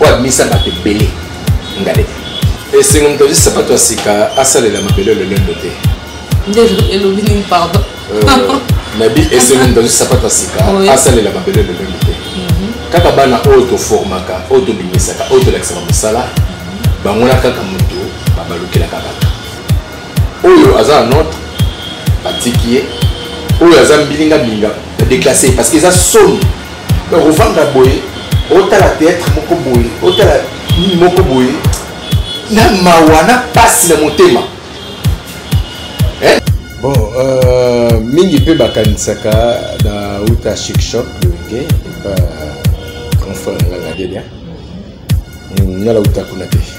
oyo abimisa bato ebele ndale esengo moto azwi sapato ya sika asalela mabele lolendo te nde elobi nini pardon euh, nabi esengo moto azwi sapato ya sika asalela mabele lolendo te mhm. kaka bana oyo toformaka oyo tobimisaka oyo tolakisaka mosala mhm. bango na kaka moto babalukelaka bato oyo aza na note batiki ye oyo aza mbilinga mbilinga badeklase ye parce que eza soni donc ovanda boye otala théâtre moko boye otala nini moko boye na mawa na mpasi na motema bon euh, mingi mpe bakanisaka na uta shikshop loenge epa grand frère na nga ngadelia nalauta kuna te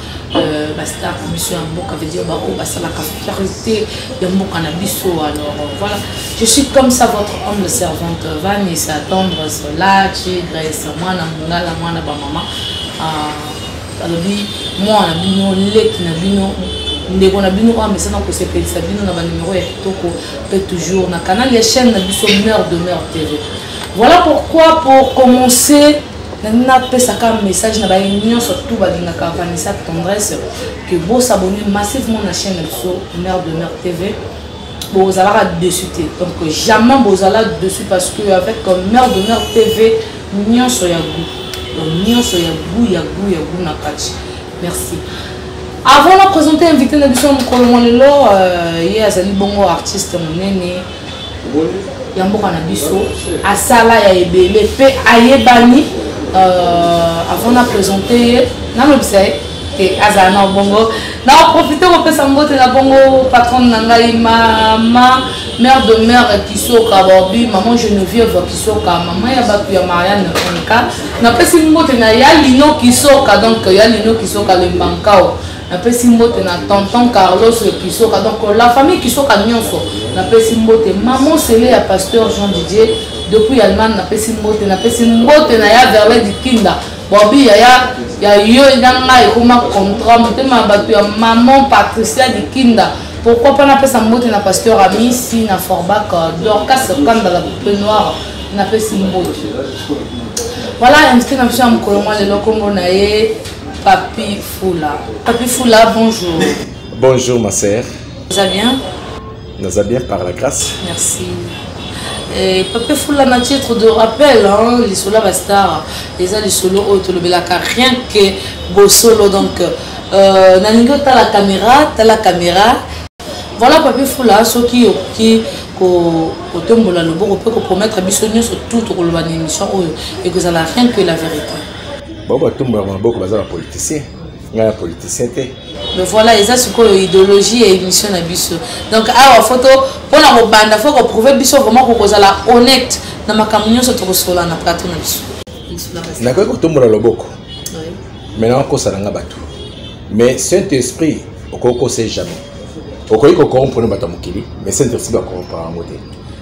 Euh, bastar biso ya mboka veut dire baoyo basalaka fierté ya mboka na biso alors euh, voilà je suis comme ça votre homme de servante euh, vanessa tendre sola tigresse mwana mongala mwana bamama alobi mwana na bino leki na bino ndeko na bino oyo amesana kosepelisa bino na banimero ya kitoko mpe toujours na canal ya chaîne na biso meur de meur tv voilà pourquoi pour commencer nalingi napesaka message na baye nyonso tu balingaka vanessa tendresse que bosabone massivement na chaîne na biso mère de mère tv bozalaka dessus te donc jamais bozala dessus parce que avec mère de mère tv nyonso ya gout donc nyonso ya gout ya gout ya gout na kati merci avant na présente invité na biso ya mokolo mwa lelo euh, ye azali bongo artiste monene ya mboka na biso asala ya ebele mpe ayebani euh, avant na présente ye nalobisa ye te azala na bongo naprofite kopesa mbote na bongo patronne na ngai mama mère de mère kisoka babi maman genevieve kisoka mama ya bato ya mariane nka napesi mbote na ya lino kisoka donc ya lino kisoka lembankao napesi mbote na tonton carlos le kisoka donc la famille kisoka nyonso napesi mbote mamo sele ya pasteur jean didier depuis allemagne napesi mbote napesi mbote na ya verle dikinda bobi yaya ya yo na ngai ekoma contrat motema ya bato ya maman patricia dikinda pourquoi pas napesa mbote na pasteur amisi na forbak dorcas kandala pe noir napesi mbote voilà invité na biso ya mokolo mwa lelo nkombo na ye papi Fula. Papi Fula, bonjour. Bonjour ma sœur. Vous allez bien Nous allons bien par la grâce. Merci. Eh, Papi Fula na titre de rappel, hein, les solos bastar, les les solos autres, le belaka, rien que beau solo. Donc, euh, Naningo, t'as la caméra, t'as la caméra. Voilà Papi Fula, ceux qui ont kotombola loboko mpe kopromettre biso nyonso tout tokoloba na émission oyo ekozala rien que la vérité bango batumbolaka maboko baza bapoliticien ngai ya politicien te mais voilà eza sikoyo idéologie ya émission na biso donc awa fo to mpo na kobanda fo koprouve biso vraiment kokozala honnête na makambo nyonso tokosola na plateau na biso nakoki kotombola loboko mai nakokosa na ngai bato mais saint esprit okoki kokosa jamais okoki kokoromprene bato ya mokili mais saint esprit bakorompraka yango te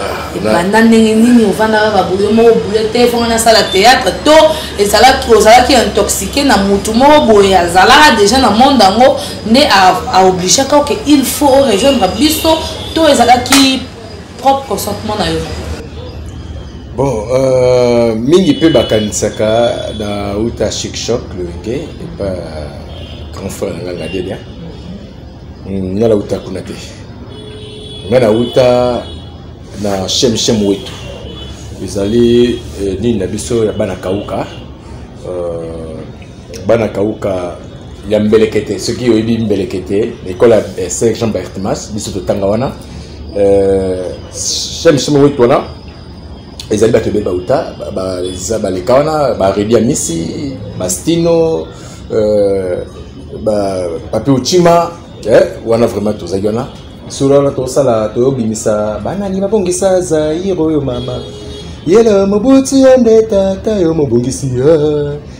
Ah, ebanda ndenge nini ofandaka babuyo moko buyo te fonga nasala théâtre to ezalaki ozalaki intoxiqué na motu moko boye azalaka déjà na monde yango nde aobligeaka oke il faut orejoindre biso to ezalaki propre consentement na yo bon euh, mingi mpe bakanisaka na uta chic choc loenge epa euh, grand frère na nga ngadelia hmm, nga nauta kuna te nga nauta na shemshem wetu ezali eh, nini na biso ya bana kauka euh, bana kauka ya mbelekete soki oyebi mbelekete na ekolo ya eh, saint jean bertmas biso totanga wana euh, shemshem wetu wana ezali bato ebele bauta eza baleka wana baredi ya misi bastino euh, papi ochima eh, wana vraiment tozalaki wana solo wana tosala toyobimisa banani babongisa zaire oyo mama yela mobuti yo nde tata yo mobongisi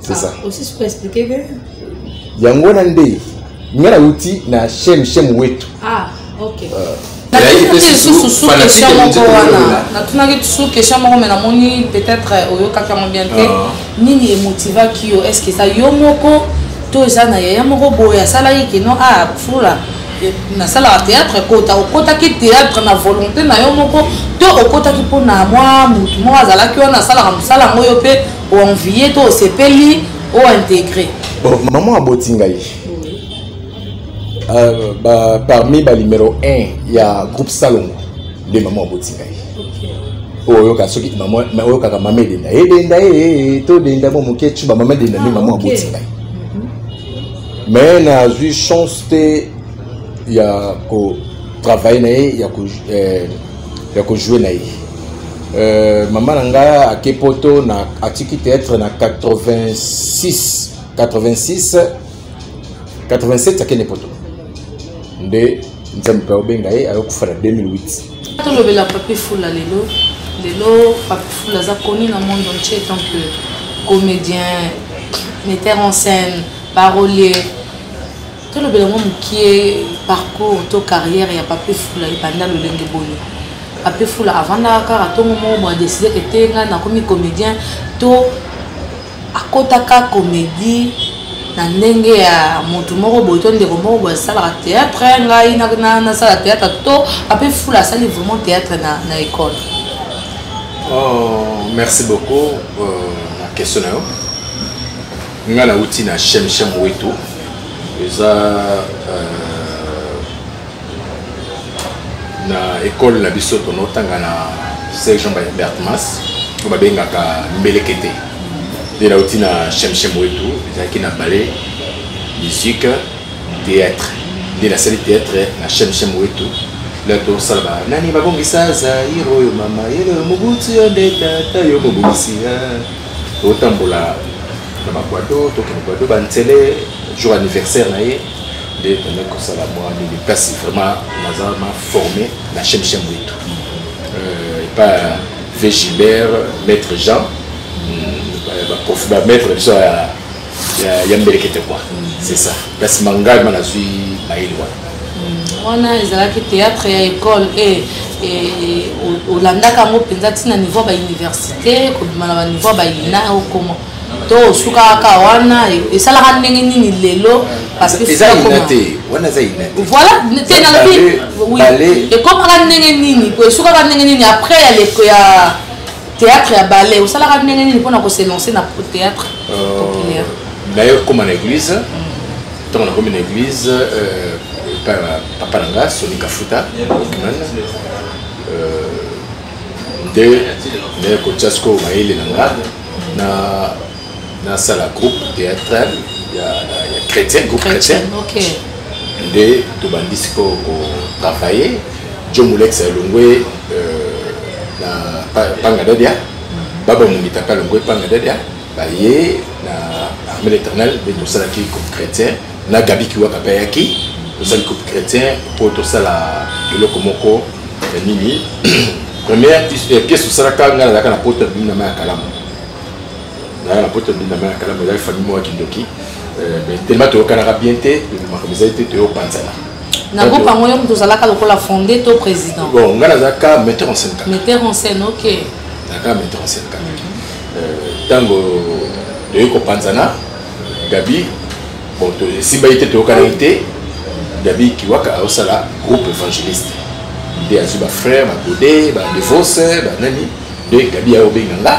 c'est ça ah, aussi siko expliquer que yango wana nde ngai nauti na shem shem wetu ah ok natunaki lisusu question moko me namoni peut-être euh, oyokaki yango bien te ah. nini emotivaki yo est ce que eza yo moko to eza na yaya moko boye asalaki kino a ah, fula nasalaka théâtre kota okotaki théâtre na volonté na yo moko to okotaki mpo na mwa motu moko azalaki wana asalaka mosala yango yo mpe o envie to osepeli o integre bon maman aboti ngai euh, ba, parmi ba numéro 1 ya groupe salongo nde maman aboti ngai oyoka soki oyokaka mama edenda edenda eh, eh, eh, todenda mo moke cuba mama edenda nde mama aboti ngai mais nazwi chance te ya kotravaille na ye ya ya ko jouer na ye euh, mama na ngai ake poto na atiki théâtre na 86 86 87 akende poto nde nzambe mpe aobenga ye ayokufa na 2008 tolobela papi fula lelo lelo papi fula aza koni na monde entier tant que comédien metteur en scène parolier tolobela yango mokie parcours to carrière ya pape fula ebanda lolenge boni pape fula avandaka kaka ntongo moko bo adeside ete ngai nakomi comédien to akotaka comédie na ndenge ya motu moko boye to ndeko moko boye asalaka théâtre ngai nasala théâtre to pape fula asali vraiment théâtre na, na école oh, merci beaucoup euh, na question na yo nga nauti na shem shem wetu eza euh, na ekole na biso tonotanga na serge jean bertmas oyo babengaka mbelekete nde nauti na shem shem wetu ezalaki na ballet musique théâtre nde nasali théâtre na shem shem wetu la tosala ba nani babongisa zaire oyo mama yelo mobutu yo nde tata yo mobongisi totambola na bakwado tokende kwado banzele jour anniversaire na ye nde tozali kosala mwa nini kasi vraiment naza ma forme na shemshem wetu euh, epa v gilbert maître jean hmm, baprof bamaître biso ya ya mbelekete kwa c'est ça kasi mangai ma nazwi mayele wana hmm, wana ezalaki théâtre ya école e olandaka yango mpenza ntina niveau ya bauniversité kobima na baniveau ya baina okoma to osukaka kaka wana esalaka ndenge nini lelo parce que eza ina te wana eza ina te voilà te nalobi ekomaka ndenge nini esukaka ndenge nini après ya leko ya théâtre ya ballet osalaka ndenge nini mpona kose lance na théâtre euh, populaire naye okoma na église ntango mm. nakomi na église euh, epai ya papa na nga soni kafuta euh, nde naye kotya sikoyo mayele na nga na nasala groupe théâtral ya, ya chrétien groupe chrétien okay. nde tobandisi mpo kotravaille jo molex alongwe euh, na panga dadia mhm. baba mongita mpe alongwe panga dadia baye na armée l'éternel nde tosalaki groupe chrétien na gabi kiwaka mpe ayaki tozali groupe chrétien mpo tosala eloko moko ya nini première pièce osalaka ngai nazalaka na poto ya bimi na mai ya kalamu napoto binama ya kala mozali famille moko ya kindoki euh, telema toyokanaka bien te makambo ezali te toyopanzana na groupe yango yo moto ozalaka lokola fonde to président bon ngai nazalaka metteur en scène kaka metteur en scène ok nazalaka metteur en scène kaka ntango euh, toyei kopanzana gabi bon esimbaki te toyokanaki te gabi kiwaka aosala groupe évangéliste nde azwi bafrère bagode badevose banani nde gabi ya obenga nga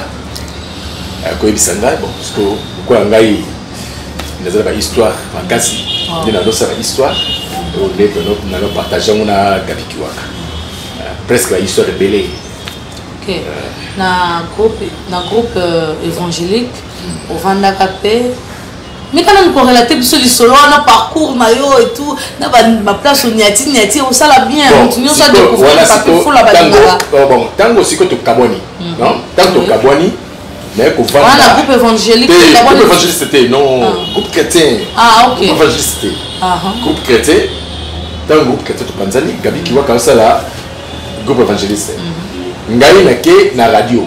akoyebisa ngai bon parceke lokola ngai nazala bahistoire makasi ah. nde nazosala histoire nde nano partage yango na gabi kiwaka euh, presque bahistoire ebele euh. na groupe na groupe euh, évangélique hmm. ovandaka mpe meka nanu korelate biso lisolo wana parcours na yo etout na baplace oniati niati osala bien motu nyonso adekouvrpapefula balingakantango siko tokabwani ntango tokabwani mais kovanda groupe évangéliqueévangéliste te non ah. groupe chrétien ah, groupe évangéliste te ah, groupe chrétien ntango groupe chrétien topanzani gabi kiwaka osala groupe évangéliste mhm. ngai nake na radio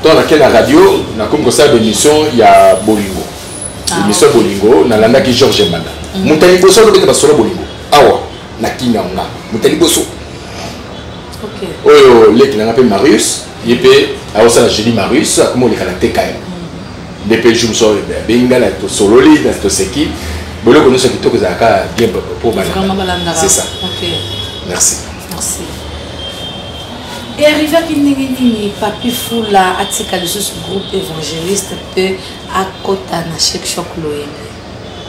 ntango nakei na radio nakomi kosala baémission ya bolingo ah, émission ya bolingo nalandaki george manda mm. moto ya liboso alobeta basolo bolingo awa na kimia nga moto ya liboso oyo leki nanga mpe marius ye mpe aosala jeli marius akomi oleka na tkm mm. nde mpe jour mosu abengi ngai na tosololi na toseki boloko nyonso kitoko ezalaka bien mpo balanda c'est ça merci merci Erivaki ndenge nini papi fula atika lisusu groupe évangéliste mpe akota na shekshok loyenge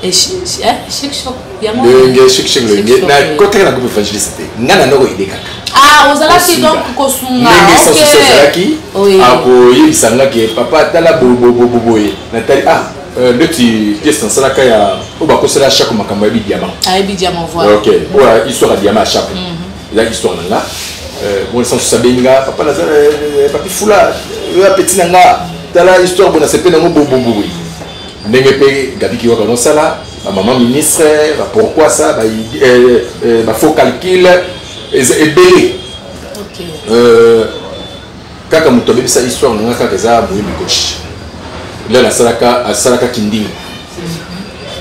ndenge shekshok loyenge nakotaki na groupe évangéliste te ngai na ndoko elekaka ozalaki donc kosungandenge sasusi ozalaki akoyebisa nga ke papa tala boye natali ah euh, ndeti pièce nasalaka ya oyo bakosala chaque makambo ya bidiama ah, ok oyo histoire ya diama ya chaque mm. ezalaki histoire na nga euh, bon esansu sabengi nga papa naza euh, papi fula oyo apeti na nga tala histoire bona sepe nango boboboboyi ndenge mpe gabi kiwaka nosala bamama ministre bapourkoi ça bafaux calcul ebele kaka moto abebisa histoire na nga kaka eza moyembi gauche lala asalaka asalaka kindingu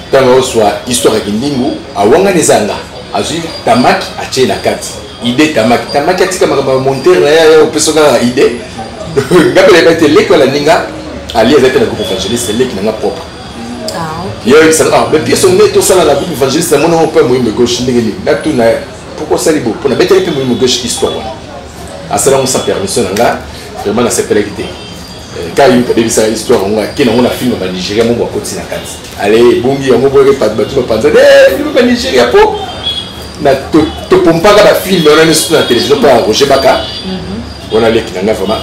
ntango aozwa histoire ya kindingu awangani eza nga azwi tamaki atye na kati ide tamaki tamaki atika makambo ya montere na ye aya opesa kaka ide nga mpe nayebi te leki wala ninga ali azali te na groupe evangeliste leki na nga propre ah, yo oyebisaka ah, mais pièce onde tosala na groupe evangeliste na mona moko mpe moyembe gauche ndenge nini natuna pourkoi osali bo mpo nabetaki mpe moyembe gauche histoire wana asala yango sans permission na nga vraiment nasepelaki te eh, kaka yimi kabebisa histoire yango ake nango na filme banigeria moko akoti na kati ale ebongi yango boyeke bato bapanza eh, filme banigeria mpo topompaka bafilme wana nyonso na télévision mpo ya roger baka mhm. wana leki na nga vraiment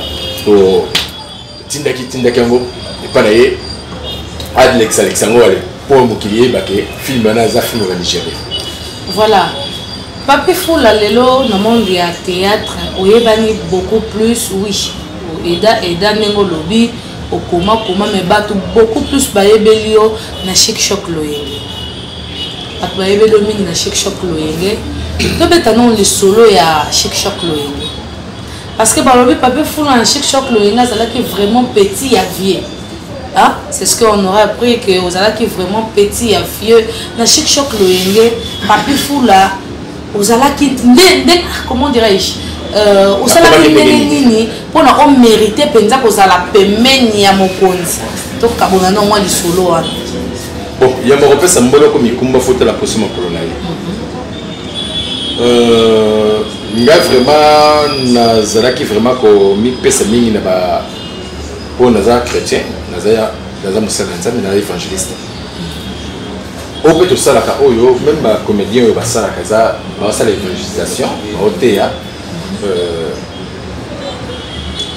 tindaki tindaki yango epai na ye adlekisa lekisa yango wale mpo mokili yeyeba ke filme wana eza filme na nigeria voilà papi fula lelo na monde ya théâtre oyebani beaucoup plus oui eda eda ndenge olobi okoma koma me bato beaucoup plus bayebeli yo na chic choc loyenge bato bayebeli yo mingi na chic choc loyenge tobeta nano lisolo ya chic choc loyenge Parce que balobi papier funa na chic choc loyenga azalaki vraiment petit ya vieux. Hein? C'est ce qu'on aura appris que ozalaki vraiment petit ya vieux na chic choc loyenge papier fula ozalaki nde nde ah, comment dirais-je euh, osalaki ndenge nini mpo na omérite mpenza kozala pembeni ya mokonzi tokabona na mwa lisolo wana bon yamba kopesa mboloko mikumba fotela poso makolo na ye Euh, nga vraiment nazalaki vraiment komipesa mingi na ba mpo naza chrétien naza naza mosala ya nzambe naza évangéliste oyo mpe tosalaka oyo meme bacomédien oyo basalaka eza baosala évangélisation baoteya euh,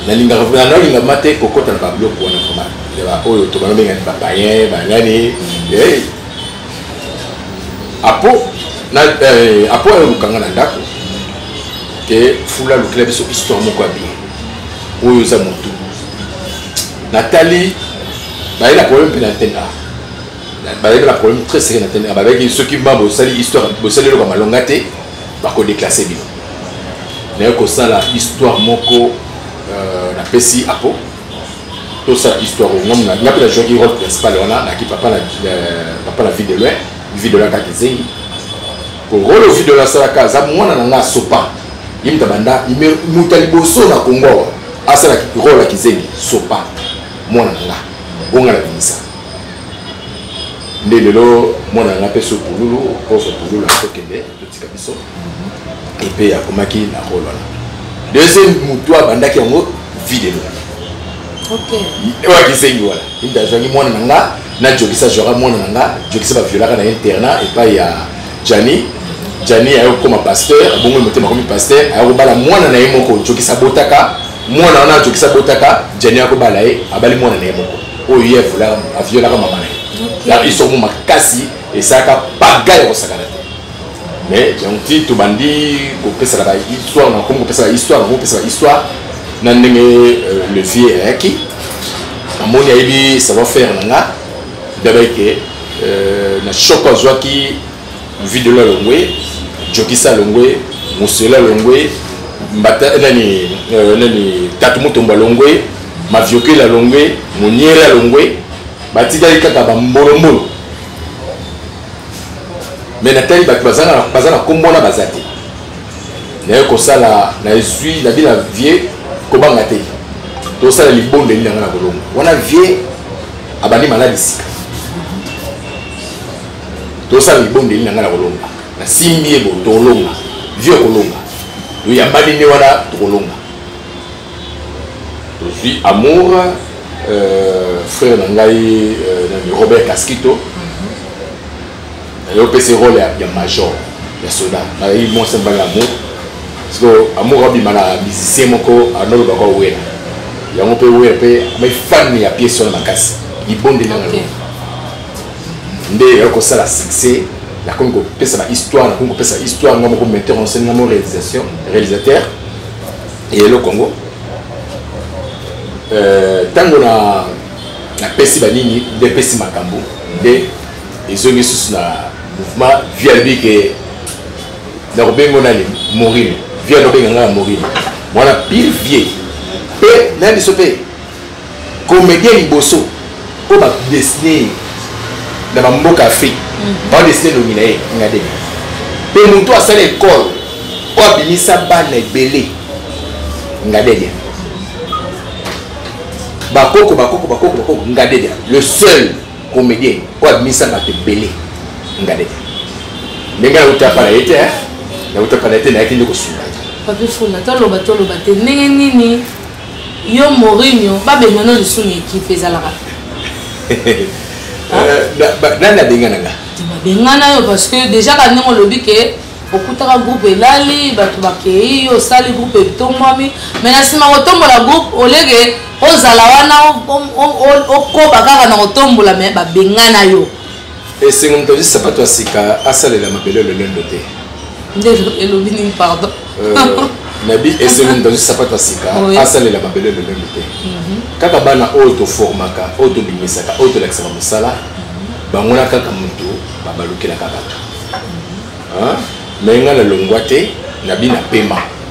nalingaka nalingama te kokota na babiloko wana vraimen ya baoyo to banobengani bapayen banani apo na eh, apo ya lukanga na ndako ke fula lukela biso histoire moko ya bien oyo eza motu natali baye na problème mpe na ntenga bayebi na problème très sérieux na ntenga babeki soki ba bosali histoire bosali eloko ya malonga te bakodeklasse bino naye kosala histoire moko euh, napesi apo tosala histoire oyo ngai mpe najuaki role principal wana naki papa na papa na videlo videlo akaka ezengi po role oyo videlo asalaka aza mwana na ngai asopa ye moto abanda moto ya liboso na kongo awa asala role ya kizengi sopa mwana na ngai bonga na bimisa nde lelo mwana na ngai mpe so pululu kofa pululu akokende totika biso epe akomaki na role wana deuxième motu abandaki yango vide elongi oyo kisengi wana inde azwaki mwana na nga najokisa jora mwana na nga jokisa baviolaka na internat epai ya jani jani aye kokoma pasteur abongo motema akomi pasteur aye kobala mwana na ye moko jokisa botaka mwana wana ajokisa botaka jani akobala ye abali mwana na ye moko oyo ye aviolaka mama na ye na histoire makasi ezalaka paga ya kosakana te mais yango ti tobandi kopesaka bahistoire na komi kopesaka histoire na komi kopesaka histoire na ndenge euh, le vieux ayaki amoni ayebi savoir faire na nga ndabai ke euh, na shoko azwaki videlo alongwe jokisa alongwe mosela alongwe mbata eh, nani euh, nani tatu motombo alongwe maviokele alongwe moniere alongwe batikali kaka bambolombolo me natali bato baza na nkombo wana baza te naye kosala nazwi nabi na vie kobanga te tosala libondeli na ngai na kolongo wana vie abandi maladi sika tosala libondeli na ngai na kolonga nasimbi ye bo tolonga vie okolonga yoyambani nde wana tokolonga tozwi amour euh, frère na ngai euh, nani robert kaskito ayopesi mhm. role ya major ya soda nayebi mwasi mbali amour siko amour abima na musicien moko anolobaka wera yango mpe wera mpe amai fan ya piese wana makasi libondeli na ngai nde yaya kosala succès nakomi kopesa na histoire nakomi kopesa histoire ngai moko metteur en scène ngai mo réalisation réalisateur ya eloko yango ntango euh, na napesi banini nde epesi makambo nde ezongi lisusu na mouvement vie alobi ke nakobengo nani morine vie alobenga ngai ya morine mwana pile vie mpe na biso mpe Comedien liboso oyo ba dessiner na ba mboka Afrique mhm. ba dessiner longi na ye ngade mpe moto asala ekole oyo abimisa bana ebele ngadede bakoko bakoko bakoko bakoko ngadede le seul comédien oyo abimisa bato ebele ngadede ndenge nautapa na ye te nautapa na ye te nayaki nde kosunga ye ndenge nini yo morinho babenga no lisusu na ekipe ezalaka euh, nani abenga na nga babengana yo parce que déjà ka ndenge olobi ke okutaka groupe elali bato bakei yo osali groupe etombwami mai na nsima kotombola groupe oleke ozala wana okoba kaka na kotombola mai babengana yo esengo moto azwi sapato ya sika asalela mabele lolendo te nde elobi nini pardon euh, nabi esengo moto azwi sapato ya sika asalela mabele lolendo te mhm. kaka bana oyo toformaka oyo tobimisaka oyo tolakisaka mosala mhm. bango na kaka moto babalukelaka bato mhm. mais ngai nalongwa te nabi na pema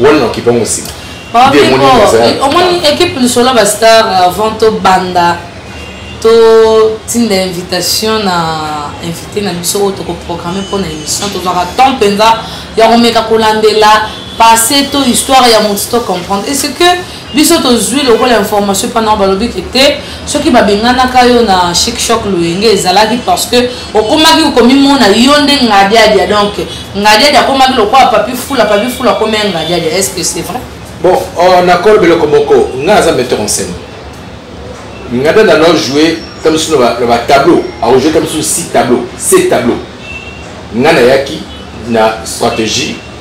wana na okipa yango nsima omoni ekipe lisolo ba star avant tobanda totinda invitation na invité na biso oyo tokoprogramme mpo na émission tozwaka temps mpenza ya komeka kolandela passé to histoire ya moto to comprendre est ce que biso tozwi lokola information epa nao balobi ke te soki babenganaka yo na chic choc loyenge ezalaki parce que okomaki okomimona yo nde ngadiadia donc ngadiadia akomaki lokola papi fula papi fula akomi ya ngadiadia est ce que c'est vrai bon oh, nakolba eloko moko ngai aza metteur en scène ngadiadia nao joue ta mosusu na batableau aojoue ta mosusu six tableau sept tableau ngai nayaki na stratégie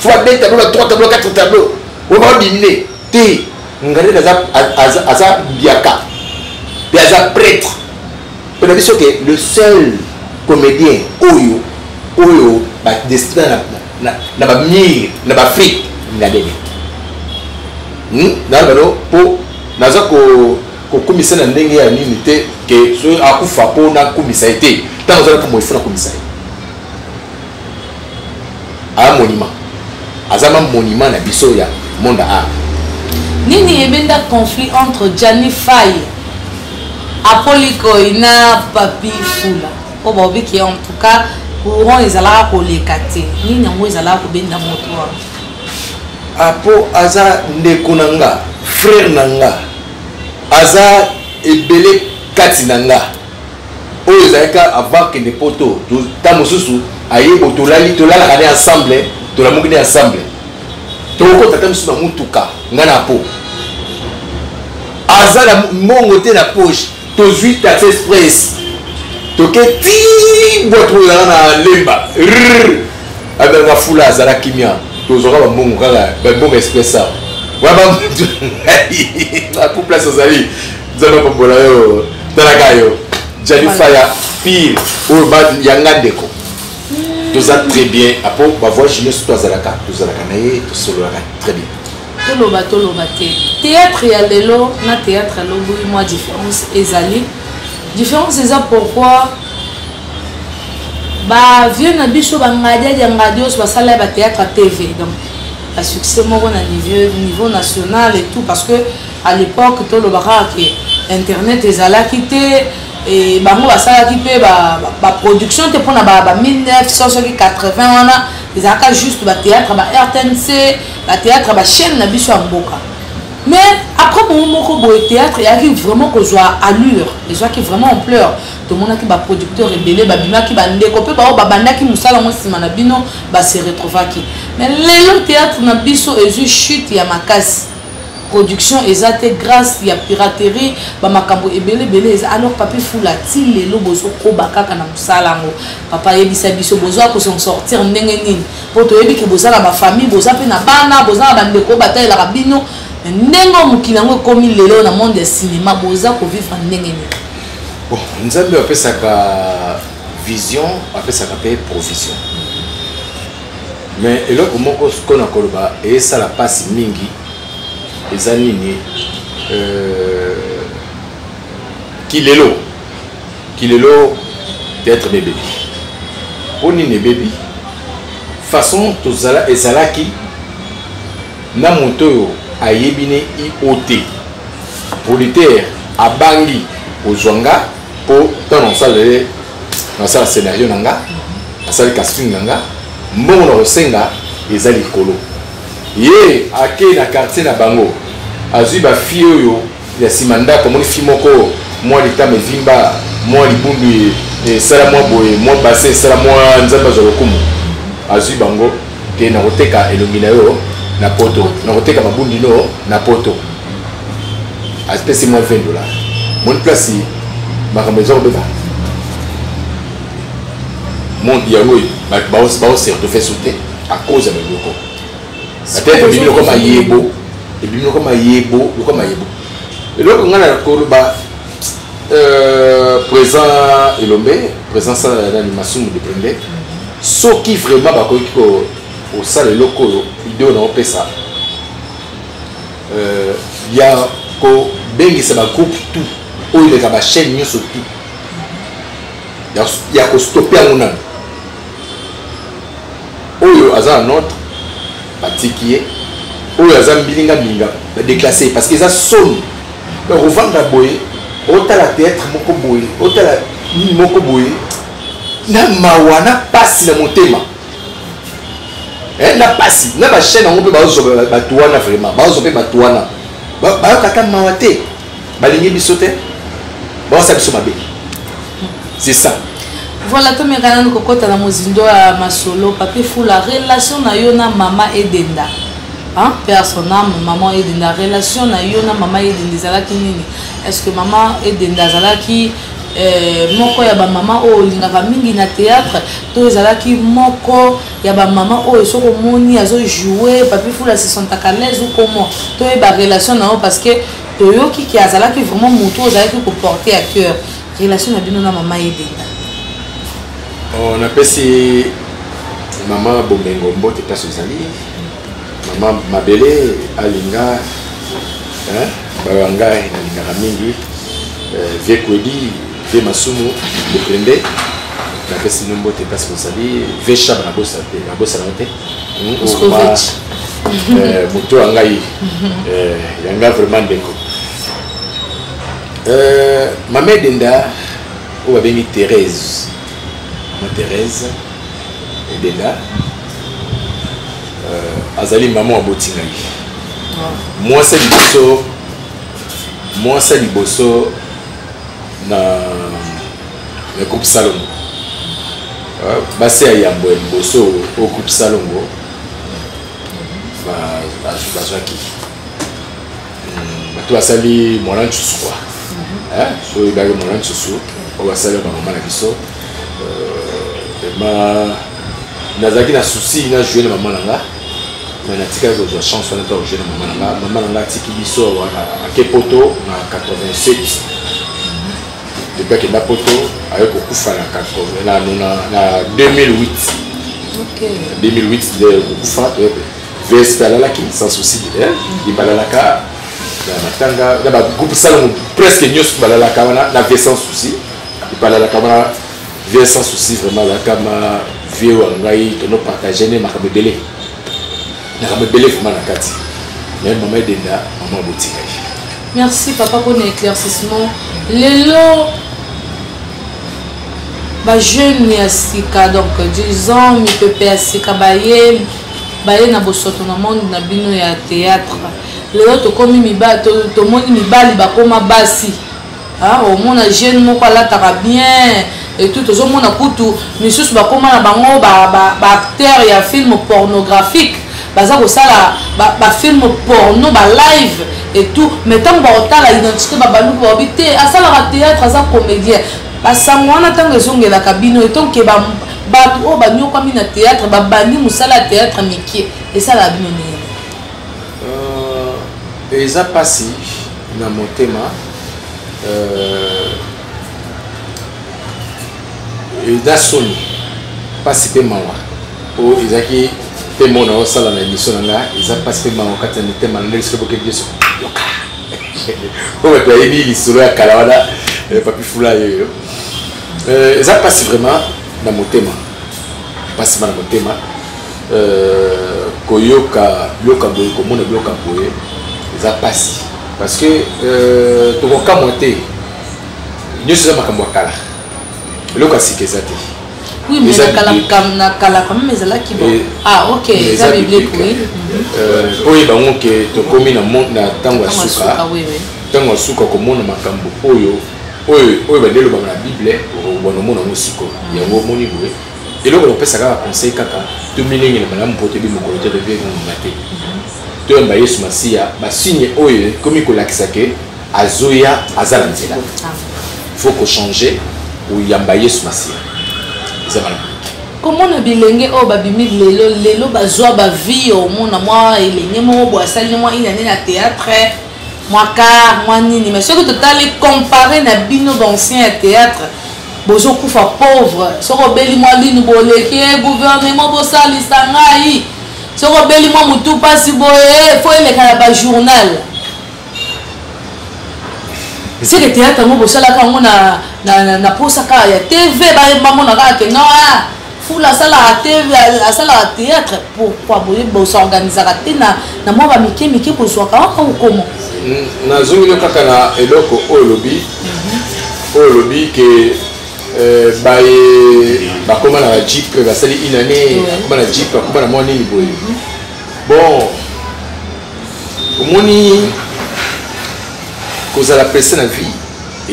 soit deux tableau na trois tableau quatre tableau oyo babimine te ngalele aza aza biaka mpe aza prêtre mpe na biso ke le seul comédien oyo oyo badestina na, na, na bamire na baafrike ngalele hmm? na bano mpo naza ko kokumisa na ndenge ya nini te ke soki akufa mpo nakumisa ye te ntango azalaki moifu nakumisa ye aya monument aza ma monument na biso ya monde art nini ebenda conflit entre jani faye apolikoi na papi fula mpo baobiki en tout cas courant ezalaka koleka te nini yango ezalaka kobenda moto wana apo ah, aza ndeko na nga frère na nga aza ebele kati na nga oyo ezali ka avant kende poto ta mosusu aye bo tolali tolalaka ne ensemble tolamuki ne ensemble tokokota ta mosusu na motuka ngai na po aza na mbongo te na poche tozwi tax express toke ti bwatu oyo ezala na lemba abelaka fula azala kimia tozwaka bambongo kaka bambongo express awa wana bakuplasi azali nzambe apambola yo talaka yo jali faya pire oyo yanga ndeko toza très bien apo bavoi junior surtout azalaka tozalaka na ye tosololaka très bien toloba toloba te théâtre ya lelo na théâtre ya lobi mwa différence ezali différence eza pourquoi bavieux na biso bangadiadi ya ngadi oso basala ya bathéâtre ya tv donc basuccès moko na niveau national et tout parce que A l'epoque toloba kaka ke internet ezalaki te et bango basalaki mpe baproduction te mpona ba 1900 soki 80 wana ezalaka juste batheatre ba rtnc batheatre bachaine na biso ya mboka mais après bongo moko boye théâtre eyaki vraiment kozwa allure ezwaki vraiment ampleur tomonaki baproducteur ebele babimaki bandeko mpe baoyo babandaki mosala yango nsima na bino base retrouvaki mais lelo théâtre na biso ezwi chute ya makasi production eza te grâce ya piraterie bamakambo ebele ebele eza alors papi fula ti lelo bozokoba kaka na mosala yango papa ayebisa biso boza koson sortir ndenge nini mpo toyebi ke boza na bafamille boza mpe na bana boza na bandeko batalelaka bino ndenge oyo mokili yango ekomi lelo na monde ya cinéma boza kovivre ndenge nini bon nzambe apesaka vision apesaka mpe provision mais eloko moko siko na koloba esala mpasi mingi eza nini euh, kilelo kilelo teatre bebebi mpo nini ebebi façon tozala ezalaki na moto oyo ayebi ne io te politaire abangi kozwa nga mpo ntango nasalele nasala scenario na nga nasali casting na nga mbongo na kosenga eza likolo ye akei na quartier na bango azwi bafie oyo ya nsima ndako amoni fi moko mwa litama evimba mwa libundu esala mwa boye mwa base esala mwa nzambe azwa lokumu azwi bango te nakoteka elongi na yo na poto nakoteka mabundi no na poto apesi mwa 20 dollars moni place makambo eza kobeba monde yango baosertofe so te a cause ya biloko peut-être ebimi lokola mayebo ebimi lokola mayebo lokola mayebo eloko ngai na koloba Euh, présent elombe présent sala nani masumu de prende soki vraiment bakoki kosala eloko oyo ideo na opesa euh, ya kobengisa bagroupe tout oyo eleka bachaîne nyonso tout ya kostope yango nani Oyo aza na notre batiki ye oyo aza mbilinga mbinga ba déclasser parce que eza soni donc ovanda boye otala théâtre moko boye otala nini moko boye na mawa na pasi na motema eh, na pasi na bachaine yango mpe baozo bato wana vraiment baozo mpe bato wana bayokaka mawa te balingi biso te baosa biso mabe c'est ça voilà tomeka nanu kokɔta na mozindo ya masolo papi fula relation na yo na mama edenda hein? personne na maman edenda relation na yo na mama edenda ezalaki nini est ce que mama edenda azalaki euh, moko ya bamama oyo olingaka mingi na théâtre to ezalaki moko ya ba maman oyo soki omoni azo jouer papi fula se sentaka l'aise ou comment toyeba relation na yo parce que toyoki ke azalaki vraiment motu oyo ozalaki koporte ya cœur relation na bino na mama edenda oh, napesi mama bomengo mbote place ozali mama mabele alinga bayo ya ngai nalingaka mingi eh, vieux kwedi Ve Masumu Bokrende napesi bino mbote mpasi bozali ve shab nabosa te nabosa yango te hmm, eh, moto ya ngai eh, ya ngai vraiment ndeko eh, mama edenda oyo babengi therese mama therese edenda azali mama aboti ngai ah. mwasi ya liboso mwasi ya liboso na na groupe salongo ah, basi ya yambo ya liboso oyo groupe salongo bazwaki hmm, bato basali mwana nsusu kua eh, so oyebaki mwana nsusu oyo basali ya bamama na biso euh, vraimen nazalaki na souci na joue na mama na nga mais natikaki kozwa chance wana mpe ojeu na mama na nga mama na nga atiki biso awa ake poto na 87 depuis akenda poto aye kokufa na 2008 2008 nde kokufa toyepe vsp alalaki sans souci eh, mhm. ibalalaka na matanga na bagroupe salongo presque nyonso balalaka wana na v sans souci ibalalaka wana vieux sans souci vraiment azalaka ma vieux wa ngai tono partage ne makambo ebele makambo ebele vraiment na kati me mama edenda mama botika ye merci papa mpona éclaircissement lelo bajeune ya sika donc disons mipepe ya sika baye baye na bosoto na monde na bino ya théâtre lelo tokomi mibali tomoni mibali bakoma basi Ah, omona jeune moko alataka bien etout tozomona kutu misusu bakoma na bango baacteur ba, ba ya film pornographique baza kosala bafilme ba porno balive etout mais ntango bakotala identité babaluki baobi te asalaka théâtre aza comédien basango wana ntango ezongelaka bino etonke bato oyo banyokwami na théâtre babandi mosala ya théâtre mike esalaka bino nini Euh, eza pasi na motema euh, eza soni pasi mpe mawa po ezalaki mpe mona osala na émission na nga eza pasi mpe mawa kati na mitema na ndenge soki bokebi yesu yoka po bato bayebi lisolo ya kala wana eh, papi fula yoyo euh, eza pasi vraiment na motema pasi ma na motema euh, koyoka biloko ya boye komona biloko ya boye eza mpasi parce que euh, tokokamwa te nyonso eza makambo ya kala eloko ya sika eza te Oui, mais la kala na kala quand même ezalaki bon. Ah OK, eza biblique oui. Euh, po yeba ngo ke tokomi na monde na tango ya suka. Tango ya suka komona makambo oyo oyo oyo bandelo ba na Bible, oyo bana mona ngo siko. Yango moni boye. eloko nakopesa kaka conseil kaka tomilengela malamu mpo toyebi mokolo te toyebi ekongonga te toyamba yesu masiya basigne oyo ekomi kolakisa ke azoya aza na nzela faut kochange koyamba yesu masiya eza malamu komona bilenge oyo babimi lelo lelo bazwa bavie omona mwa elenge moko bo asali ne mwa inane na théâtre mwa car mwa nini mais soki totali compare na bino baancien ya théâtre bozo kufa pauvre soki obeli mwa linu boleki e gouvernement bosalisa ngai soki obeli mwa motu mpasi boye fo eleka na bajournal seke teyata yango bosalaka yango na posa kaka ya tv bayemba mona kaka ke noa fula asalaka te asalaka théâtre pourquoi boye boso organisaka te na na mwa ba mike mike kozwaka wana kokoma nazongi yo kaka na eloko oyo olobi mhm. oyo olobi ke euh, baye bakoma na jeep basali une année akoma na jeep akoma na mwa nini boye mhm. bon omoni kozala presse na vie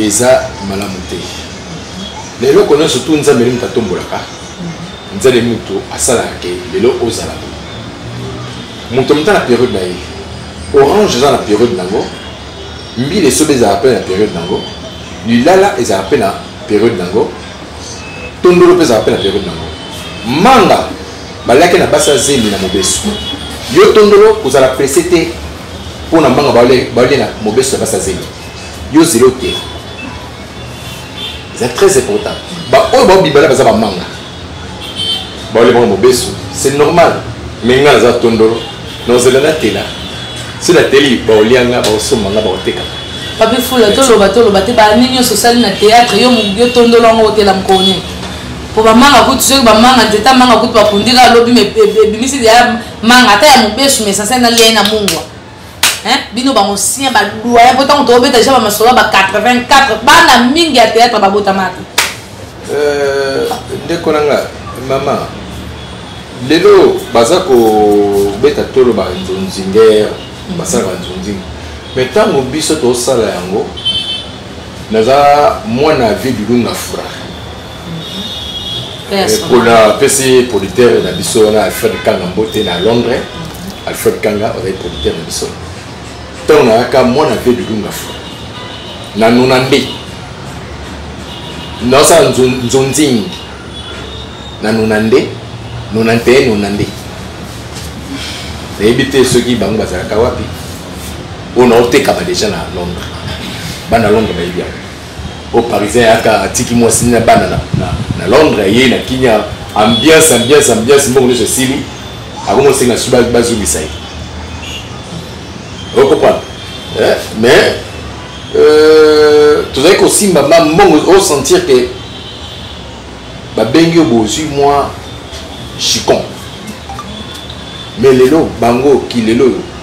eza malamu te na eloko nyonso tu nzambe nde moto atombolaka nzambe moto asalaka ke lelo ozala bo moto moto na periode na ye orange eza na periode na yango mbila esobe ezalaka mpe na periode na yango lilala ezalaka mpe na periode na yango tondolo mpe ezalaka mpe na periode na yango manga baliaki na basi ya zemi na mobesu yo tondolo kozala presse te mpo na manga baolie na mobesu ya basi ya zemi yo zelo te eza très important baoyo baobibala baza bamanga baolebanga mobesu c'est normal mais ngai naza tondolo naozela natela si nateli baolia ngai baosomba ngai baoteka papi fula toloba toloba te baani nyonso osali na théâtre yo yo tondolo yango otela mokoni po bamanga kutu soki bamanga nzete amanga kutu bakundika alobi ebimisi ya manga ata ya mobesu mais sasai naliai na mungwa Hein? bino bamosien badoyen mpo ntango tobeta deja bamasolo ba 84 bana mingi ya théâtre babotamaka euh, ndeko na nga mama lelo baza kobeta tolo banzonzingere mm. basalaka nzonzingi mais ntango biso tosala yango naza mwana vie bilunga fura mpona apesi producteur na biso wana alfred kanga mbote na londres alfred kanga ozali producteur na biso ntango nayaka mwana vie bilunga fo na nona nde naosala nzonzingi na nona nde nona nte nona nde nayebi te soki bango bazalaka wapi oyo naotekama deja na londres bana londres bayebi yango o parisien yaka atiki mwasi na bana na, na, na londres aye na kinya ambiance ambiance ambiance mbongo nyonso esili akomi osenga su bazongisa ye okoprendre eh, mais euh, tozali kosimba ma mbongo osentir ke babengi yo bozwi mwa chicon mais lelo bango kilelo oyo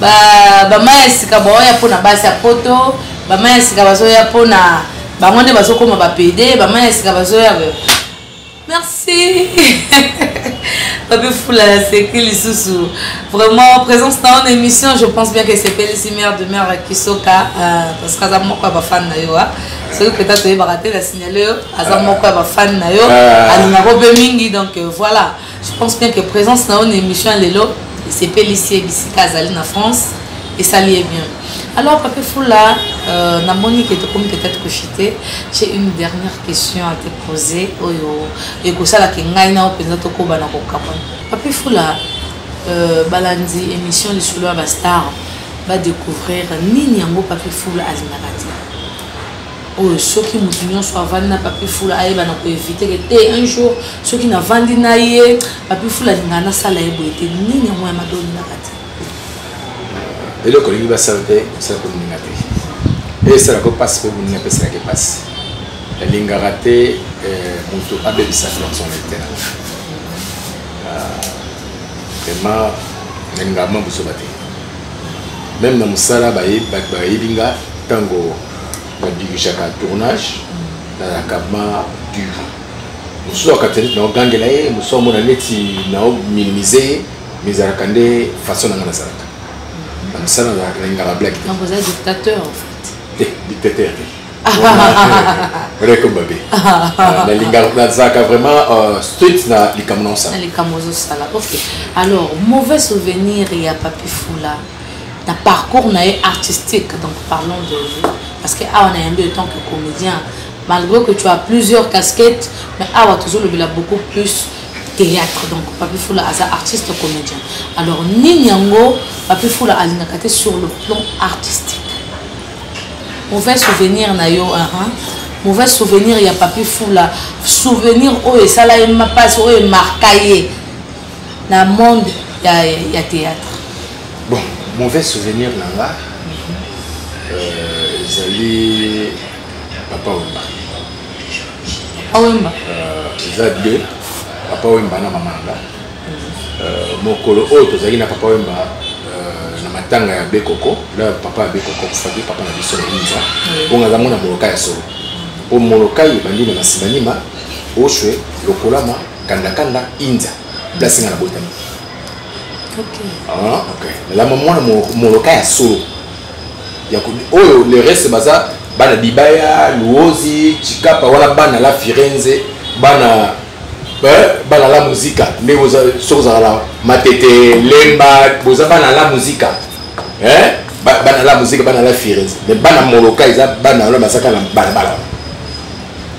ba ba maya sika baoya pona basi ya poto ba maya sika bazoya pona bango nde bazokoma ba pede ba maya sika bazoya merci babe fula na seki lisusu vraiment présence na yo na émission je pense bien que sepelisi mare de mare kisoka euh, parce que aza moko ya bafane na yo soki peut-être oyebaka te na signale yo aza moko ya bafane na yo alingako mpe mingi donc euh, voilà Je pense bien que présence na yo na émission ya lelo esepelisi ye bisika azali na France esali ye bien. Alors Pape Foula, euh, na moni que tokomi peut-être kochite, j'ai une dernière question à te poser oyo ekosala ke ngai na yo mpenza tokobana kokabana. Pape Foula, euh, balandi émission lisolo ya bastar badécouvrir nini yango Pape Foula alingaka te. oyo soki moto nyonso avandi na papi fula ayeba na koevite ke te un jour soki navandi na ye papi fula alingaka nasala ye boye te nini yango ya madolingaka te eloko olingi basala te osala kolinga te mpe esalaka mpasi mpe bolinga mpe esalaka mpasi nalingaka te eh, moto abebisa flansone te ah, vraiment nalingaka mambusoba te meme na mosala bayebi nga ntango nadirijaka tournage nazalaka ma dure mosusu akatelete na ogangela ye mosusu amona neti na ominimize ye mais ezalaka nde façon nanga nazalaka na mosala nazalaka nalingaka blake te eh, dictateur te reko mabe nalingaka nazalaka vraiment euh, street na likambo na osala likambo ozosala ok alors mauvais souvenir ya papi fula na parcours na ye artistique donc parlons de parce que awa nayambi autant que comédien malgré que tu as plusieurs casquettes mais awa tozolobela beaucoup plus théâtre donc papi fula aza artiste comédien alors nini yango papi fula alingaka te sur le plan artistique mauvais souvenir na yo uh -huh. mauvais souvenir ya papi fula souvenir oyo esala ye mapasi oyo emarka ye na monde ya, ya théâtre bon mauvais souvenir na nga euh, ezali papa wemba papa wemba euh, eza deux papa wemba na mama nga euh, mokolo oyo tozalaki na papa wemba na matanga ya bekoko la papa ya bekoko akufaki papa na biso na inza bongo aza mona molokai ya solo mpo molokai ebandi na masimanima oswe lokolama kanda kanda inza place nga na botami okay. ah, okay. lama mwana moloka ya solo ya oyo le reste baza bana dibaya luozi chikapa wana bana la firenze bana eh, bana la muzika nde soki ozala na matete lemba boza bana la muzika eh? bana la muzika bana la firenze me bana moloka eza bana wana bazaka na balabala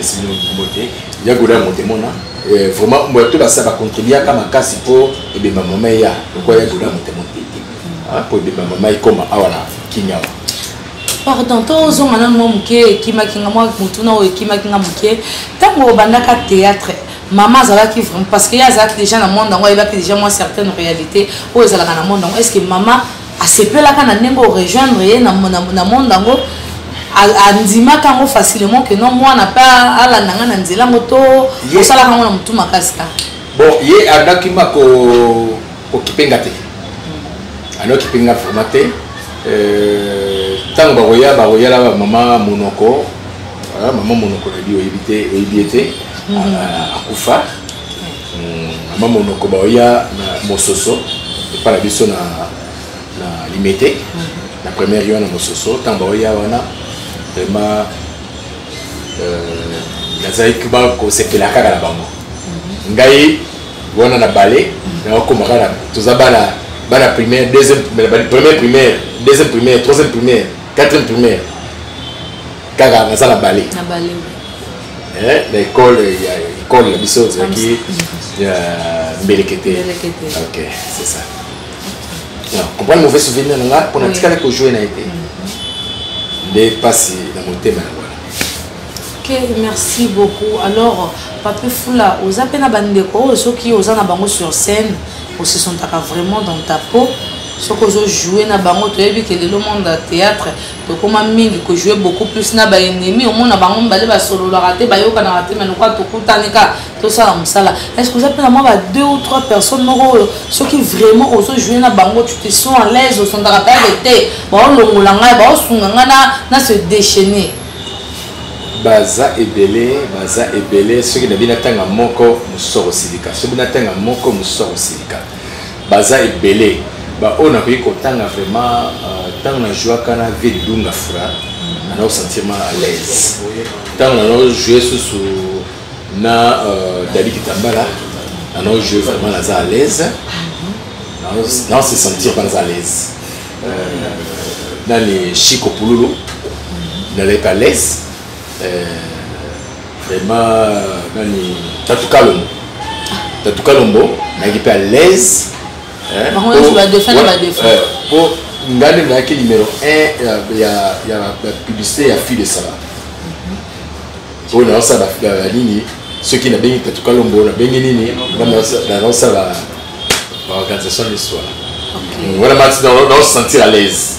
esi bino nkombo te yagola ya motemona eh, vraiment bato basa bakontribuaka makasi mpo ebemba mama eya lokola yagola ya motemona te te ah, mpo ebemba mama ekoma awa na kimia awa pardon tozonga nanu mwa moke ekimaki nga mwa motuna oyo ekimaki nga moke ntango obandaka théâtre mama azalaki vraiment parce que ye azalaki déjà na monde yango ayebaki déjà mwa certaine réalité oyo ezalaka na monde yango est ce que mama asepelaka na ndenge orejoindre ye na monde yango andimaka yango facilement ke no mwana mpe alanda ngai na nzela yango to osalaka yango na motu makasi ka bon ye andaki ma kokipenga te hmm. andaki kipenga vraiment te ntango euh, bakoya bakoyala bamama monoko mama monoko na bi oyebi te oyebi ye te hmm. akufa mama monoko baoya na mososo epa na biso na limete na première yo na mososo ntango baoya wana vraiment euh, nazalaki bakosepela kaka na bango ngai wana na bale nakokoma kaka toza bana bana primaire deuxième première primaire deuxième primaire troisième primaire quatrième primaire kaka naza na bale na bale eh, na ekole ya ekole na biso ezalaki ya mbelekete ok c'est ça comprendre mauvais souvenir na nga mpo natikali kojoue na ye te mm-hmm. nde mpasi na motema yango ok merci beaucoup alors pape fula oza mpe na bandeko oyo soki oza na bango sur scène osesentaka vraiment dans ta peau soki ozojoue na bango toyebi ke lelo monde ya théâtre tokoma mingi kojoue beaucoup plus na baennemi omona bango mibale basololaka te bayokanaka te mai lokola tokutani kaka tosala mosala estce oza mpe na mwa ba deux ou trois personnes moko oyo soki vraiment ozojoue na bango tu te sens à l'aise osantaka mpe ave te baolongola ngai baosunga ngai na se déchaîner baza ebele baza ebele soki na bino atanga moko mosusu akosilika soki bino atanga moko mosusu akosilika baza ebele baoyo nakoki kotanga vraiment euh, ntango na jouaka na vie dunga fura nanao sentirma à l'aise ntango nanao joue susu na euh, dali kitambala nanao joue vraiment naza à l'aise nao se sentir mpa naza à l'aise euh, nani chiko pululu naleka à l'aise vraiment nani tatu kalombo tatu kalombo nayaki mpe à l'aise po ngai nde nayaki numéro 1 ya publicité ya fille de sala oyo naosala nini soki nabengi tatu kalombo nabengi nini naosala baorganisation de soir wana mati naosentir à l'aise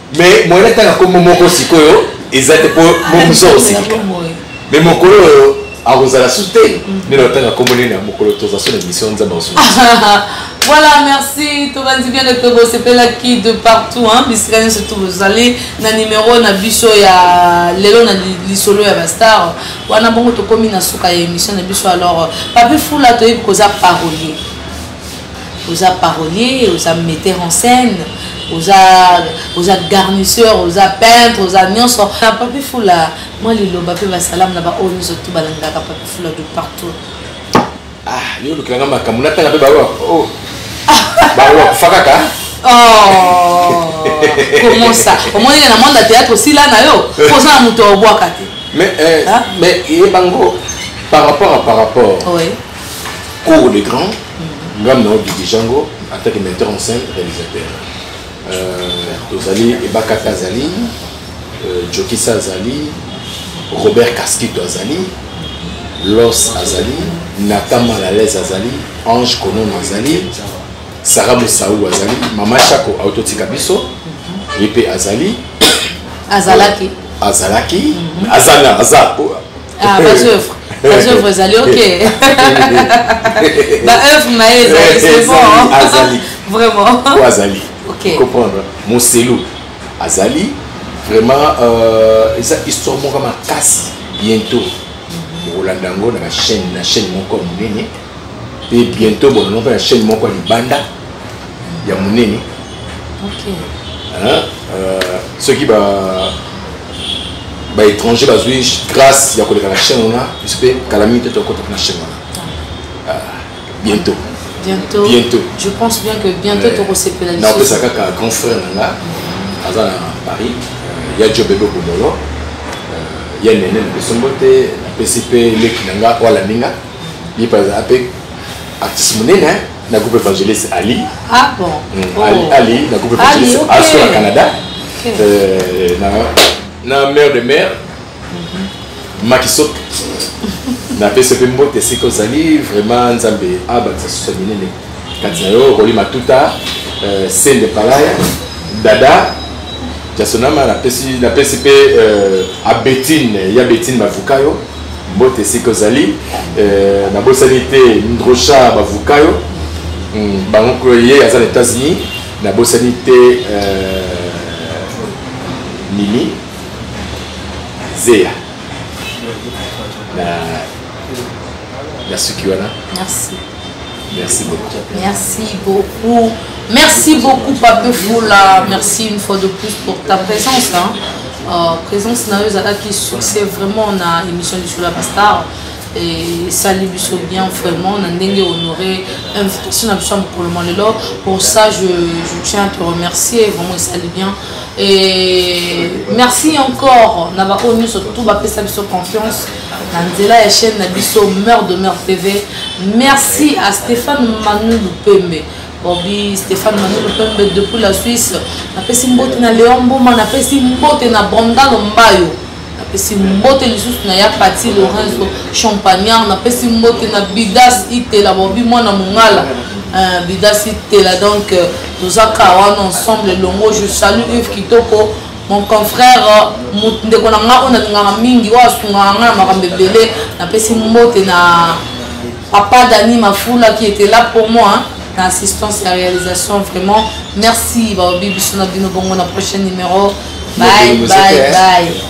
mais moyen atanga kombo moko sikoyo eza te mpo momuso osilika me mokolo oyo akozala su te mm. nde natanga kombo nini ya mokolo toza so na émission nzambe asu Voilà, merci. Tout va bien de Togo. C'est là qui de partout. Hein. Biscane, c'est tout. Vous allez, na numéro, na bicho, ya lelo, na lisolo, ya bastar. Wana bongo, to komi na souka ya émission, na bicho. Alors, papi fou là, to yip koza parolier. oza parolier oza metteur en scène oza oza garnisseur oza peintre oza nyonso na papi fula mwa liloba mpe basalamu na baoyo nyonso tu balingaka papi fula de partout ah yo olukelanga makambo natanga mpe baoyo oh. baoyo bakufa kaka oh. comment ça omoni na monde ya théâtre osila na yo mpo oza na moto ya obwaka te mais eh, ah. mais ye bango par rapport à par rapport oui. cours de grand ngai mna odirige yango atake metteur en scène réalisateur euh, tozali ebakata azali euh, jokisa azali robert kaskito azali los azali nata malalaise azali ange konono azali sara mosau azali mama shako autotika biso ye mpe azali azalaki azalaki mhm. azala aza ah bas œuvres bas œuvres ezali ok ba œuvre na ye ezali eh, c'est bon azali vraiment po azali ok comprendre moselu azali vraiment euh, eza histoire moko makasi bientôt bokolanda yango na bachaîne na chaîne moko ya monene mpe bientôt bolanda mpe na chaîne moko ya libanda ya monene okay. hein, euh, soki ba baétranger bazwi grâce ya koleka na chaîne wana biso mpe kala mingi te tokotaka na chaîne wana ah. ah, bientôt bientôt bientôt je pense bien que bientôt eh, tokosepela lisusu napesa kaka grand frère na nga mhm. aza na paris euh, ya jobebe kobolo euh, ya nene napeso mbo te napesi mpe leki na nga oyo alandi nga ye mpe azala mpe artiste monene na groupe évangéliste Ali. Ah bon. Mm. Oh. Ali, Ali, na groupe évangéliste Ali, okay. Asso na Canada. Okay. Euh, na, na mère de mère. Mm -hmm. Makisok. na pese mpe mbote esika ozali vraiment nzambe abakisa susa minene kati na yo okoli matuta euh, sende palaya dada jasonama napesi mpe euh, abetine ya betine bavuka yo mbote esika ozali euh, nabosani te ndrosha bavuka yo hmm, bango klo ye aza na états-unis nabosani te mimi euh, zeya na, na suki wana merci Merci beaucoup. Merci beaucoup. Merci beaucoup, Pape Foula. Merci une fois de plus pour ta présence. Hein. Euh, présence na Zala qui succès vraiment na émission du Soula Pastar. Et salut biso bien vraiment, na ndenge honoré invitation na biso mokolo lelo. Pour ça je, je tiens à te remercier vraiment salut bien. Et merci encore na ba oyo surtout ba pesa biso confiance. na nzela ya chaîne na biso meur de meur tv merci à stéphane manu lupembe bobi stéphane manu lupembe depuis la suisse napesi mbote na léon mboma napesi mbote na brondalo mbayo napesi mbote lisusu na ya pati lorenzo champagnard napesi mbote na bidas itela bobi mwana mongala euh, bidas itela donc euh, tozaka wana ensemble elongo je salue uve kitoko mon confrère ndeko na nga oyo nalingaka mingi oyo asungaka nga na makambo ebele napesi mbote na papa dani mafula qui était là pour moi hein? na assistance ya réalisation vraiment merci baobi biso na bino bongo na prochain numéro bye bye bye